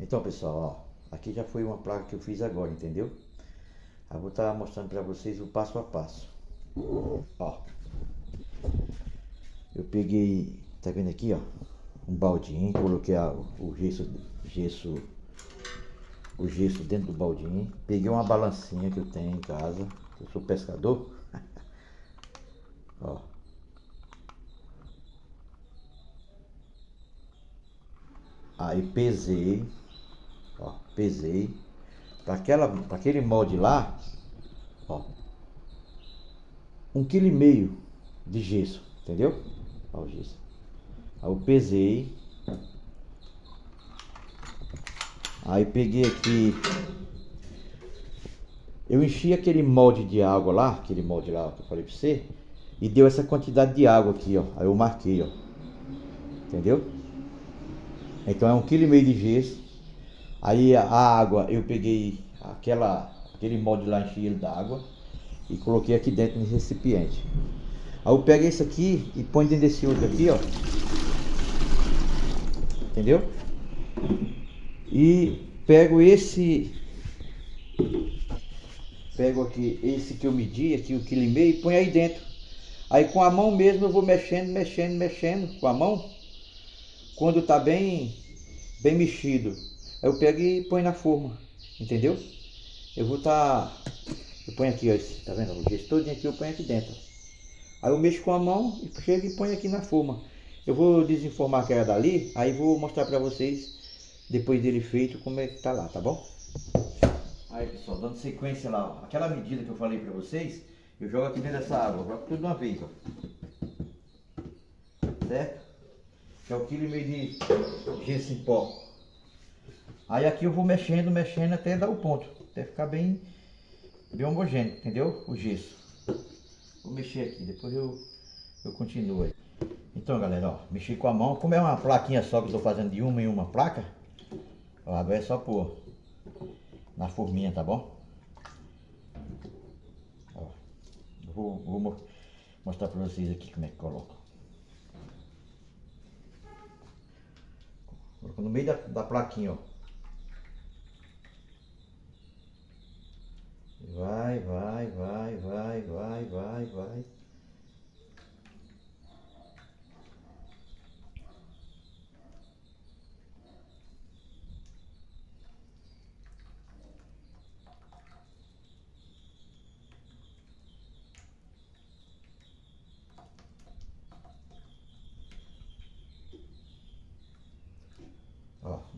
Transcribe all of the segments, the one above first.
Então pessoal, ó, aqui já foi uma placa que eu fiz agora, entendeu? Eu vou estar tá mostrando para vocês o passo a passo. Ó, eu peguei, tá vendo aqui, ó, um baldinho, coloquei a, o gesso, gesso, o gesso dentro do baldinho. Peguei uma balancinha que eu tenho em casa, eu sou pescador. ó. Aí pesei, ó, pesei. Para aquela, para aquele molde lá, ó, um quilo e meio de gesso, entendeu? Ó, o gesso. Aí eu pesei. Aí peguei aqui. Eu enchi aquele molde de água lá, aquele molde lá que eu falei pra você, e deu essa quantidade de água aqui, ó. Aí eu marquei, ó. Entendeu? Então é um quilo e meio de gesso. Aí a água, eu peguei aquela, aquele molde lá, enchi ele d'água e coloquei aqui dentro no recipiente. Aí eu pego esse aqui e põe dentro desse outro aqui, ó. Entendeu? E pego esse pego aqui esse que eu medi aqui o quilo e meio e põe aí dentro aí com a mão mesmo eu vou mexendo mexendo mexendo com a mão quando tá bem bem mexido eu pego e põe na forma entendeu eu vou tá eu ponho aqui ó tá vendo o gesto todo aqui eu ponho aqui dentro aí eu mexo com a mão e chego e ponho aqui na forma eu vou desenformar que era dali aí vou mostrar para vocês depois dele feito como é que tá lá tá bom Aí pessoal, dando sequência lá, ó. aquela medida que eu falei para vocês, eu jogo aqui dentro dessa água, jogo tudo de uma vez, ó. Certo? Que é o quilo e meio de gesso em pó. Aí aqui eu vou mexendo, mexendo até dar o ponto, até ficar bem, bem homogêneo, entendeu? O gesso. Vou mexer aqui, depois eu, eu continuo aí. Então galera, ó, mexi com a mão, como é uma plaquinha só que eu tô fazendo de uma em uma placa, ó, agora é só pôr na forminha, tá bom? Ó, vou, vou mostrar para vocês aqui como é que coloca. Coloco no meio da, da plaquinha, ó. Vai, vai, vai, vai, vai, vai, vai.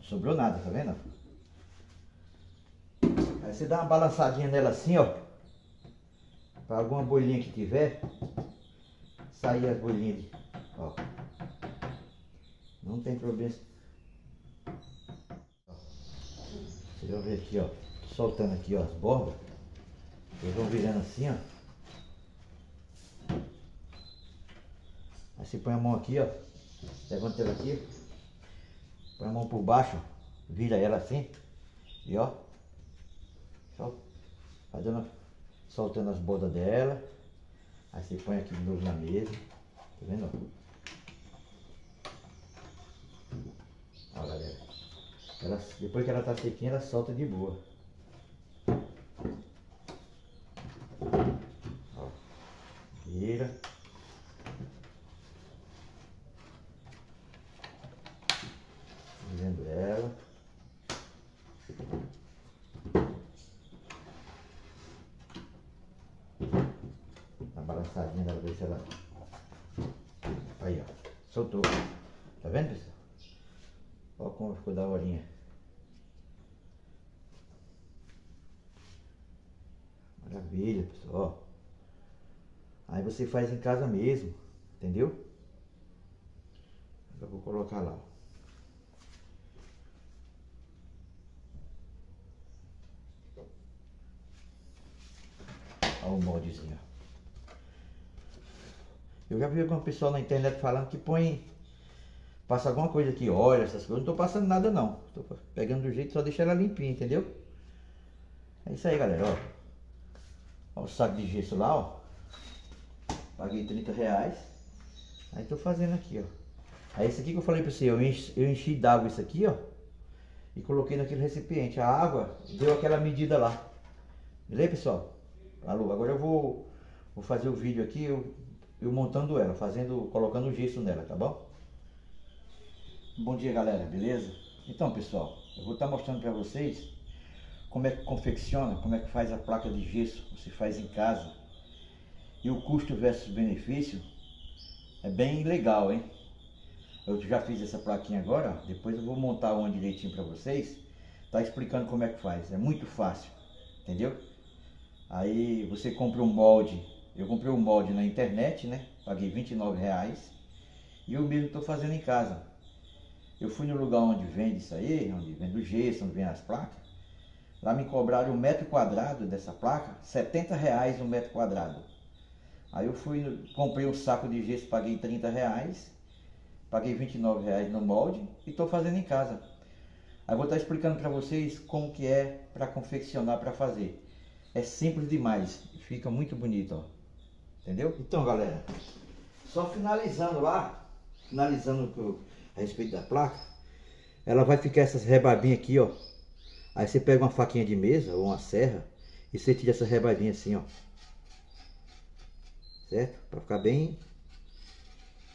Não sobrou nada, tá vendo? Aí você dá uma balançadinha nela assim, ó. Pra alguma bolinha que tiver, sair as bolinhas. Ó. Não tem problema. Vocês vão ver aqui, ó. Soltando aqui, ó, as bordas. Eles vão virando assim, ó. Aí você põe a mão aqui, ó. Levanta ela aqui. Põe a mão por baixo, vira ela assim. E ó. Só fazendo, soltando as bordas dela. Aí você põe aqui de novo na mesa. Tá vendo? Ó, galera. Ela, depois que ela tá sequinha, ela solta de boa. Ó. Vira. vendo ela. Balançadinha dela, ver se ela. Aí, ó. Soltou. Tá vendo, pessoal? Olha como ficou da horinha. Maravilha, pessoal. Aí você faz em casa mesmo, entendeu? Eu vou colocar lá. Olha o moldezinho. Eu já vi alguma pessoa na internet falando que põe. Passa alguma coisa aqui, olha essas coisas. Não tô passando nada não. Tô pegando do jeito, só deixar ela limpinha, entendeu? É isso aí, galera, ó. Ó o saco de gesso lá, ó. Paguei 30 reais. Aí tô fazendo aqui, ó. Aí esse aqui que eu falei pra você, eu enchi, enchi d'água isso aqui, ó. e coloquei naquele recipiente. A água deu aquela medida lá. Beleza, pessoal? Alô, agora eu vou, vou fazer o vídeo aqui, eu, eu montando ela, fazendo, colocando gesso nela, tá bom? Bom dia, galera, beleza? Então, pessoal, eu vou estar mostrando para vocês como é que confecciona, como é que faz a placa de gesso, se faz em casa. E o custo versus benefício é bem legal, hein? Eu já fiz essa plaquinha agora, depois eu vou montar uma direitinho para vocês. Tá explicando como é que faz, é muito fácil, entendeu? Aí você compra um molde, eu comprei um molde na internet, né? Paguei 29 reais e eu mesmo estou fazendo em casa. Eu fui no lugar onde vende isso aí, onde vende o gesso, onde vende as placas. Lá me cobraram um metro quadrado dessa placa, 70 reais um metro quadrado. Aí eu fui, comprei um saco de gesso, paguei 30 reais, paguei 29 reais no molde e estou fazendo em casa. Aí vou estar explicando para vocês como que é para confeccionar, para fazer. É simples demais, fica muito bonito, ó. Entendeu? Então, galera, só finalizando lá, finalizando a respeito da placa, ela vai ficar essas rebabinhas aqui, ó. Aí você pega uma faquinha de mesa ou uma serra e você tira essa rebabinha assim, ó. Certo? Para ficar bem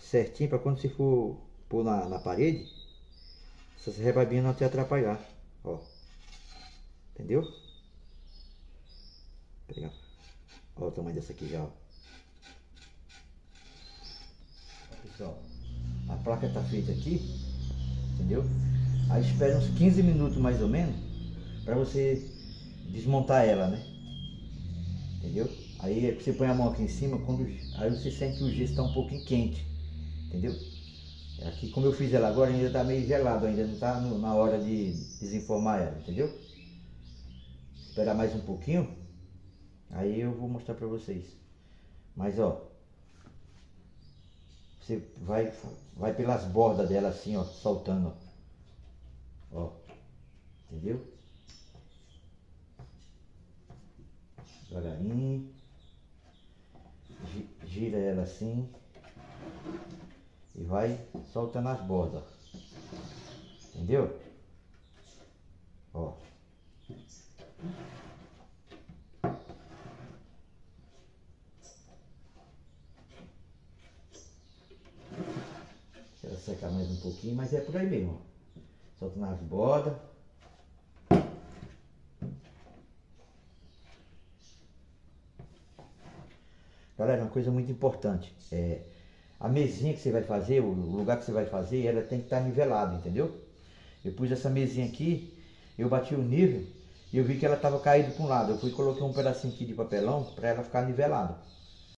certinho, para quando você for pôr na, na parede, essas rebabinhas não te atrapalhar, ó. Entendeu? pegar. Olha o tamanho dessa aqui já, ó. Pessoal, a placa tá feita aqui, entendeu? Aí espera uns 15 minutos mais ou menos para você desmontar ela, né? Entendeu? Aí você põe a mão aqui em cima, quando, aí você sente que o gesso está um pouquinho quente, entendeu? Aqui como eu fiz ela agora ainda está meio gelado, ainda não está na hora de desenformar ela, entendeu? Esperar mais um pouquinho. Aí eu vou mostrar pra vocês. Mas ó, você vai, vai pelas bordas dela assim, ó, soltando, ó. ó entendeu? Devagarinho. Gira ela assim. E vai soltando as bordas. Entendeu? Ó. secar mais um pouquinho, mas é por aí mesmo. Solta nas bordas. Galera, uma coisa muito importante. É, a mesinha que você vai fazer, o lugar que você vai fazer, ela tem que estar tá nivelada, entendeu? Eu pus essa mesinha aqui, eu bati o nível e eu vi que ela estava caída para um lado. Eu fui coloquei um pedacinho aqui de papelão para ela ficar nivelada.